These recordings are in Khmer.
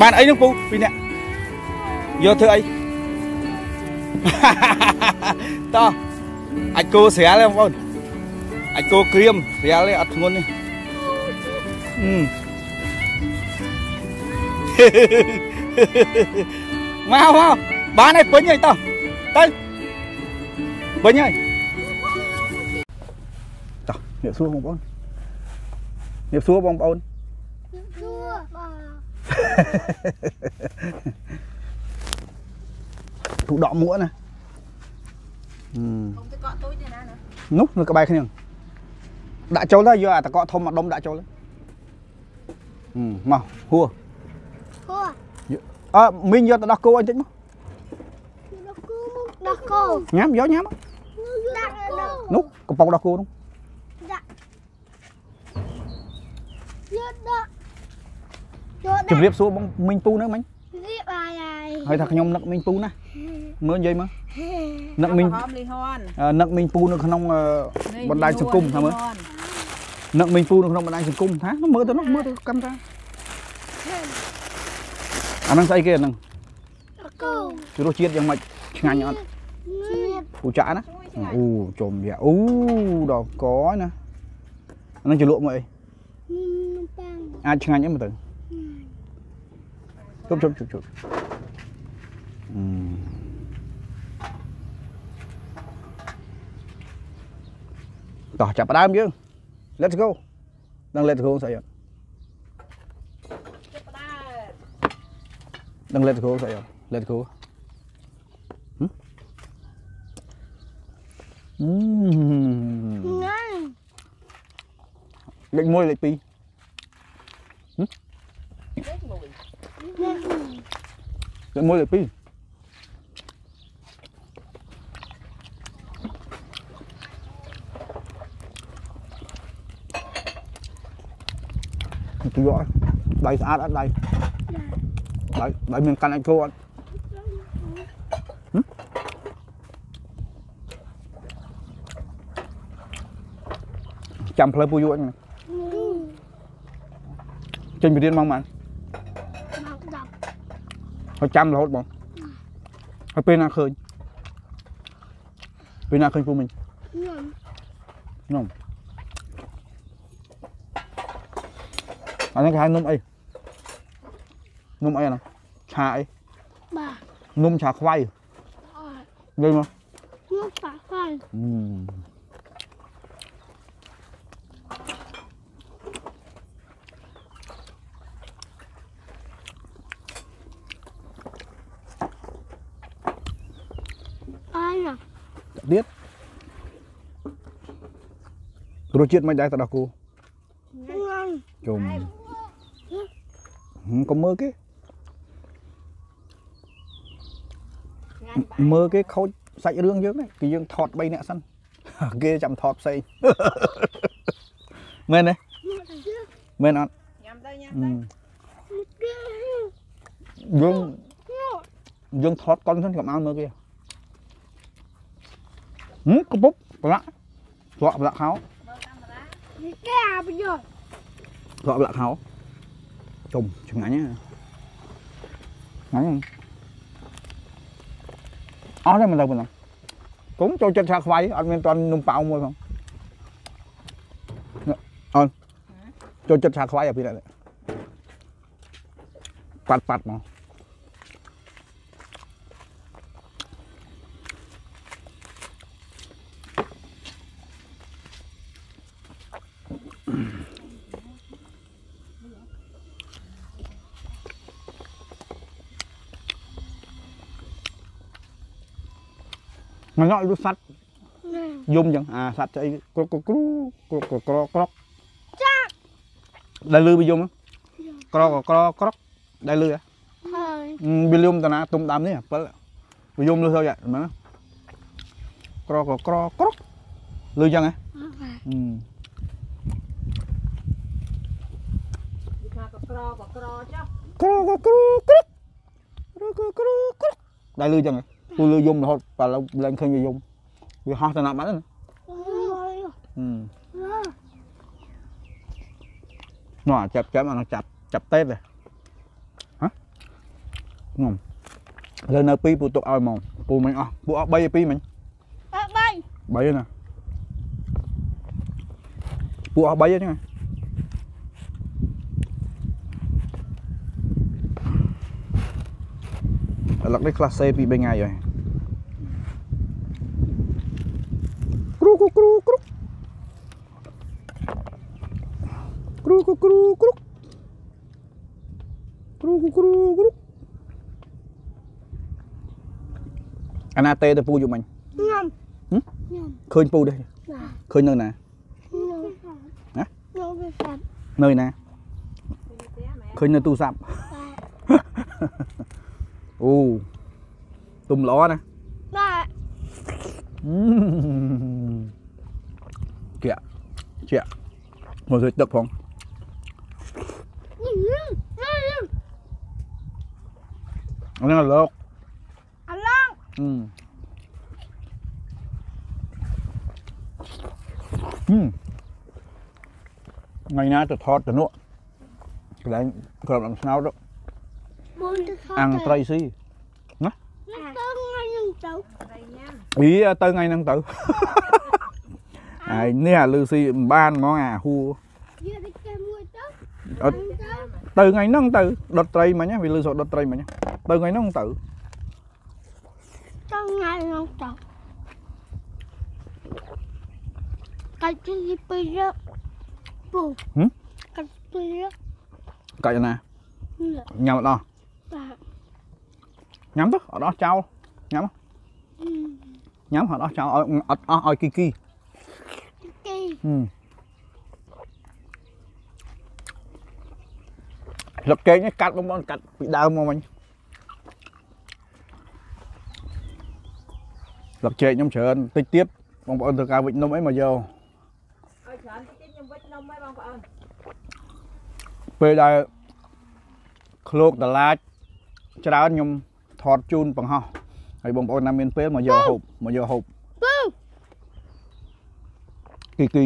បានអីនឹងពូពីរនាក់យកធ្វើអីតោះអាចគោស្រាលទេបងប្អូនអាចគោក្រៀមស្រាលទេអត់ធ្ងន់ទេអឺមកមកបានហើយពេញហើយតោះទៅពេញហើយតោះអ្នកសួរបងប្អូនអ្នកសួរបងប្អូនសួរបាទ ទូដកមួកណាអឺខ្ញុំទៅកក់ទូចទេណាណានោះនៅក្បែរគ្នាដាក់ចូលទៅយកអាតកកធំមកដុំដាក់ចូលទៅអឺ ជម្ដាក់រាបសួរបងមីងពូនៅមិញរៀបអាយហើយហើយថាខ្ញុំនឹកមីងពូណាមើលនិយាយមើលនឹកមីងហមលីហនអឺនឹកមីងពូនៅក្នុងអឺបណ្ដាញសង្គមថាមើលនឹកមីងពូនៅក្នុងបណ្ដាញសង្គមថាមើលទៅនោះមើលទៅកម្មតាអាហ្នឹងស្អីគេអាហ្នឹងដាក់គូរសជាតិយ៉ាងម៉េចឆ្ងាញ់អត់នេះពូចាក់ណាអូចំយ៉ាអូដល់កហើយណាអាហ្នឹងជ្រលក់មកអីនំប៉័ងអាចឆ្ងាញ់អីមើលទៅ ជប់ជប់ជប់ជប់អឺតោះចាប់ផ្ដើមយើង Let's go ដឹង Let's go ស្អីអត់ដឹង Let's go ស្អីអត់ Let's go ហឹមអឺងាយលេខ1លេ ខ2នេះលេខ1លេខ2ទៅយកដៃស្អាតអត់ដៃដៃដៃមានកាន់អាចគោអត់ហឹមចាំផ្លូវពូយួនចេញពីរៀនមកបានមកដាក់ ហើយចាំរហូតបងហើយពេលណាឃើញពេលណាឃើញពូមិញញ៉ាំនំអានេះគេហៅនំអីនំអីអាហ្នឹងឆាអីបាទនំឆាខ្វៃអត់និយាយមកមកប៉ាខ្វាយអឺអាយណា ទៀតរសជាតិមិនដែរទៅដល់គូញ៉ាំជុំហឹមកុំមើលគេងាញ់មើលគេខូចសាច់រឿងយើងហ្នឹងគឺយើងថត3នាក់សិនគេចាំថតផ្សេងមែនទេមកទៅជឿមែនអត់ញ៉ាំទៅញ៉ាំអឺគេយើងមកយើងថតកុនសិនកុំឲ្យមើលគេ ហឹមកំពុកប្រឡាក់ប្រឡាក់ប្រឡាក់ខោមើលកាមេរ៉ាគេអាប្រយោជន៍ប្រឡាក់ប្រឡាក់ខោជុំឆ្ងាញ់ណាស់ឆ្ងាញ់ណាស់អស់ទេមិនទៅប៉ុណ្ណឹងគុំចូលចិត្តឆាខ្វៃអត់មានតន់នំប៉ោងមួយផងនេះអូនចូលចិត្តឆាខ្វៃអាពីនេះប៉ាត់ប៉ាត់មក មកញ៉ាំដូចសัตว์ ណា យំចឹងអាសัตว์ស្អីគ្រុកគ្រុកគ្រូគ្រុកក្រក្រក្រក ចាក់ ដែលលឺវាយំហ្នឹងក្រកក្រក្រកដែលលឺហ៎ ហើយ អឺវាលំតាណាទុំដើមនេះ7វាយំលឺទៅយ៉ាមែនទេក្រកក្រក្រកលឺចឹងហ៎ អត់ហើយ អឺ វាថាក៏ក្រក៏ក្រចុះ ក្រកគ្រូក្រកក្រកគ្រូក្រកដែលលឺចឹងហ៎ ពូលឺយំរហូតបើឡើងឡើងឃើញវាយំវាហោះតាណាបាត់ហ្នឹងអូយអឺណានោះអាចាប់ចាប់អានោះចាប់ចាប់តេតទេលើនៅពីរពូទុកឲ្យហ្មងពូមិញអស់ពូអស់3ឲ្យ2មិញអត់បាញ់3ហើយណាពូអស់3ហើយហ្នឹងហើយ ឥឡូវនេះខ្លះសេពី3ថ្ងៃហើយគ្រូគ្រូគ្រូគ្រូគ្រូគ្រូគ្រូគ្រូគ្រូគ្រូគ្រូគ្រូអាណាទេទៅពូយកមិញញ៉ាំហឹមញ៉ាំឃើញពូទេណាឃើញនៅណាញ៉ាំហ៎ញ៉ាំវាសាប់នៅណាពីផ្ទះម៉ែឃើញនៅទូរស័ព្ទ u. Tung ló nè. Kìa kìa. Một rồi tập không? Ăn là lột ăn lột ừ. Ừ. Ngày nay tôi thọt tôi nuốt. Cái đấy tôi làm sao đó. អឺថ្ងៃណាទៅថតទៅនោះកន្លែងក្របដំស្នោតបងទៅខោអាំងត្រីស៊ីទៅថ្ងៃនឹងទៅត្រីញ៉ាំអីទៅថ្ងៃហ្នឹងទៅហើយនេះអាលឺស៊ីមិនបានហ្មងអាហួរយកទៅគេមួយទៅអត់ទៅថ្ងៃហ្នឹងទៅដុតត្រីមិញណាវាលឺសូរដុតត្រីមិញណាទៅថ្ងៃហ្នឹងទៅទៅថ្ងៃនឹងទៅកាច់ទីពីរពូកាច់ពីរកាច់ណានេះញ៉ាំអត់អស់ បាទញ៉ាំទៅអត់អស់ចោលអឺញ៉ាំអត់អស់ចោលឲ្យអត់អស់ឲ្យគីគីគេហឹមលឹកកេងនេះកាត់បងប្អូនកាត់ពីដើមមកមិញលឹកចេកខ្ញុំច្រើនតិចទៀតបងប្អូនធ្វើការវិចនំអីមកយកឲ្យច្រើនតិចខ្ញុំវិចនំឲ្យបងប្អូនពេលដែលឃ្លោកតឡាច ច្រើនខ្ញុំថតជូនបង្ហោះហើយបងប្អូនណាមានពេលមកយកហូបមកយកហូបពូគីគី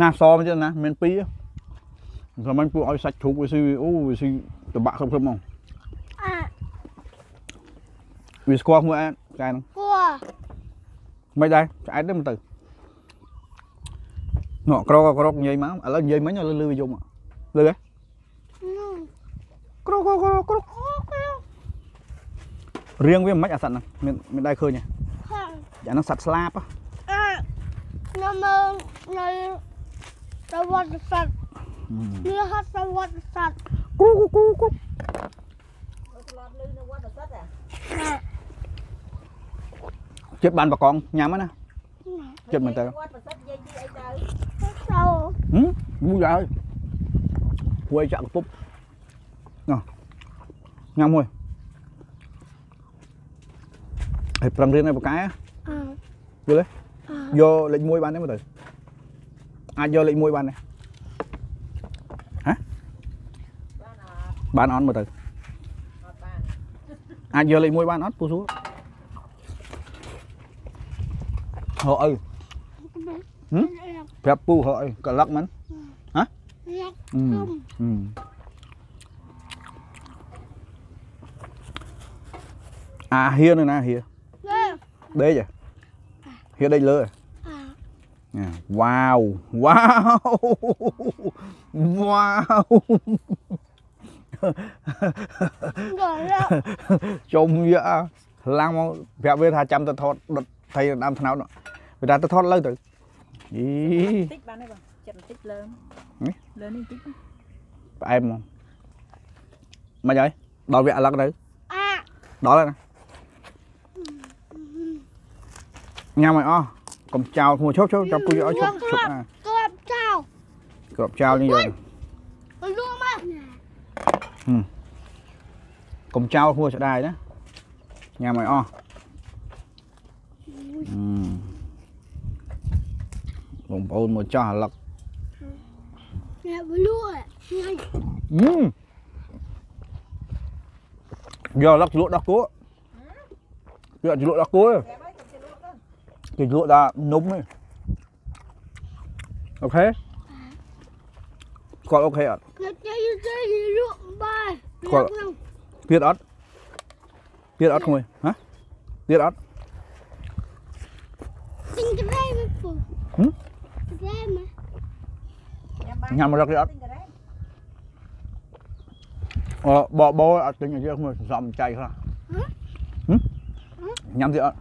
ណាសមកទៀតណាមានពីរសម្រាប់ពួកឲ្យសាច់ជ្រូកវាស៊ីអូវាស៊ីតបាក់គ្រប់គ្រប់ហ្មងអាវាស្គាល់មួយអែតចាហ្នឹងគួមិនដែរឆ្អែតទេមិនទៅនោះក្រកក្រកនិយាយមកឥឡូវនិយាយមិញឥឡូវលឺវាយំមកលឺហ៎ នោះក្រកក្រកក្រកអូគេរៀងវាមិនអាសត្វហ្នឹងមានមានដែរឃើញទេខាងអាហ្នឹងសត្វស្លាបហ៎អានំនៅប្រវត្តិសាស្ត្រនេះហត់ប្រវត្តិសាស្ត្រគ្រូគ្រូគ្រូអូស្លត់លឺនៅវត្តប្រសិទ្ធអាណាចិត្តបានបកងញ៉ាំហ្នឹងណាចិត្តមែនតើវត្តប្រសិទ្ធនិយាយពីអីទៅសោហឹមយូរហើយហួយចាក់កពុបណោះ ញ៉ាំមួយហើយប្រឹងរៀនឲ្យបកែអាយល់ទេអាយកលេខ1បានទេមើលទៅអាចយកលេខ1បានទេបានអត់បានអត់មើលទៅអត់បានអាចយកលេខ1បានអត់ពូសួរហៅអីប្រាប់ពូហៅអីកលឹកមិនយ៉ាក់អឺ អឺអាហៀននៅណាហៀនេះដេកហ៎ហៀដេកលើហ៎អាអាវ៉ាវវ៉ាវវ៉ាវដល់ឡាជុំវាអ่ะខ្លាំងមកប្រាប់វាថាចាំទៅថតដុតថៃដើមថ្នោតនោះវាថាទៅថតលើទៅអីតិចបានទេបងចិត្តបន្តិចលើមហ៎លើនេះតិចផ្អែមមកមិនហើយដល់វាអាឡឹកទៅអាដល់ហើយណា ញ៉ាំឲ្យអស់កុំចោលខ្លួនឈប់ឈប់ចាប់គួយឲ្យឈប់ឈប់អាក្របចោលក្របចោលនេះយកលួមកកុំចោលខ្លួនស្ដាយណាញ៉ាំឲ្យអស់អឺបងប្អូនមកចោះអាឡឹកអ្នកលួញ៉ាំអឺយកអាឡឹកជ្រលក់ដោះគោយកជ្រលក់ដោះគោប្រាប់ហើយកុំជិះលក់ទៅ cái lụa da núng này ok? Còn ok ạ. Còn biết ớt. Biết ớt không ơi? Hả? Biết ớt. Hmm? nhằm ra cái ớt. Bỏ bò bò ớt tính như thế không dòng chạy hả? Nhắm gì ớt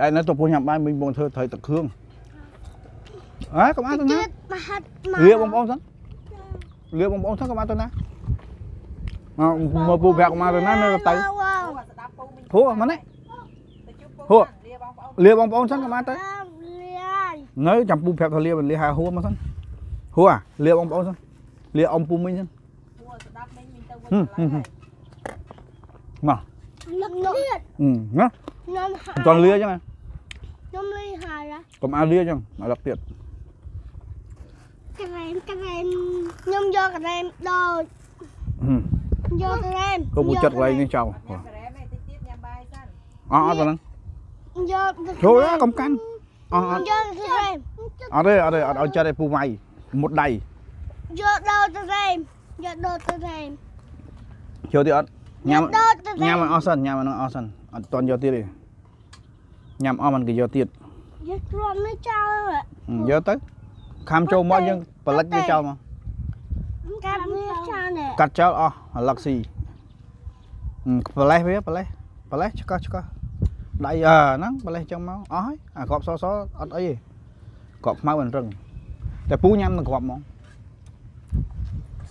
បាយចៃនៅទៅពោះញ៉ាំបាយមិញបងធ្វើត្រូវទឹកគ្រឿងអើកុំអត់ទៅណាទៀតមហាត់មកលាបងប្អូនសិនលាបងប្អូនសិនកុំអត់ទៅណាមកមកពូប្រាប់កុំអត់ទៅណានៅទៅវ៉ាវអូស្ដាប់ពូមិញហួរមកនេះទៅជួបពូហួរលាបងប្អូនលាបងប្អូនសិនកុំអត់ទៅលាយនៅចាំពូប្រាប់ថាលាមិនលាហៅហួរមកសិនហួរអាលាបងប្អូនសិនលាអ៊ំពូមិញសិនហួរស្ដាប់មិញមិញទៅវិញហឹមកន្លែងហឹមហើយលឹកទៀតអឺណាខ្ញុំហាមិនតន់លាចឹងណា ខ្ញុំលីហើយកុំអត់លាចឹងមកដល់ទៀតក្រែមក្រែមខ្ញុំយកក្រែមដូចហឹមយកក្រែមក៏ពូចិត្តកន្លែងនេះចោលអត់ញ៉ាំការ៉េទេតិចទៀតញ៉ាំបាយសិនអត់អត់ប៉ុណ្ណឹងយកចូលណាកុំកាន់អត់អត់យកក្រែមអត់ទេអត់ទេអត់ឲ្យចិត្តឲ្យពូវាយមុតដៃយកដល់ក្រែមយកដល់ក្រែមចូលទៀតអត់ញ៉ាំដល់ក្រែមញ៉ាំឲ្យអស់សិនញ៉ាំឲ្យនឹងអស់សិនអត់តន់យកទៀតទេ ញ៉ាំអស់មិនគេយកទៀតយកទ្រាំនេះចោលហឹមយកទៅខាំចូលមកយើងបលិចវាចោលមកកាត់វាចោលនេះកាត់ចោលអស់អាឡឹកស៊ីហឹមប្រលេះវាប្រលេះប្រលេះឆ្កោះឆ្កោះដៃអើហ្នឹងប្រលេះចឹងមកអស់ហើយអាក្របសសអត់អីទេក្របខ្មៅមិនរឹងតែពូញ៉ាំនឹងក្របហ្មង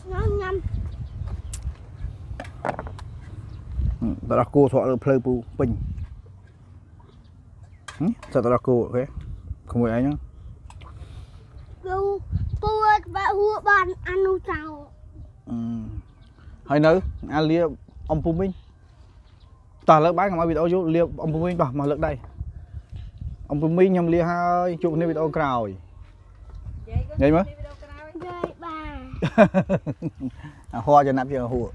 ស្ងោញ៉ាំហឹមតរះគោស្រក់លើភ្លៅពូពេញហឹម សត្វតរះគោអូខេក្មួយឯងហ្នឹងពូពូអត់បាក់ហួរបានអានោះចោលអឺហើយនៅអាលាអំពុំវិញតោះលើកបាយកុំឲ្យវីដេអូយូរលាអំពុំវិញបោះមកលើកដៃអំពុំវិញខ្ញុំលាហើយជួបគ្នាវីដេអូក្រោយយាយក៏យាយមើលវីដេអូក្រោយយាយបាអាហួរចំណាប់ជាងហួរ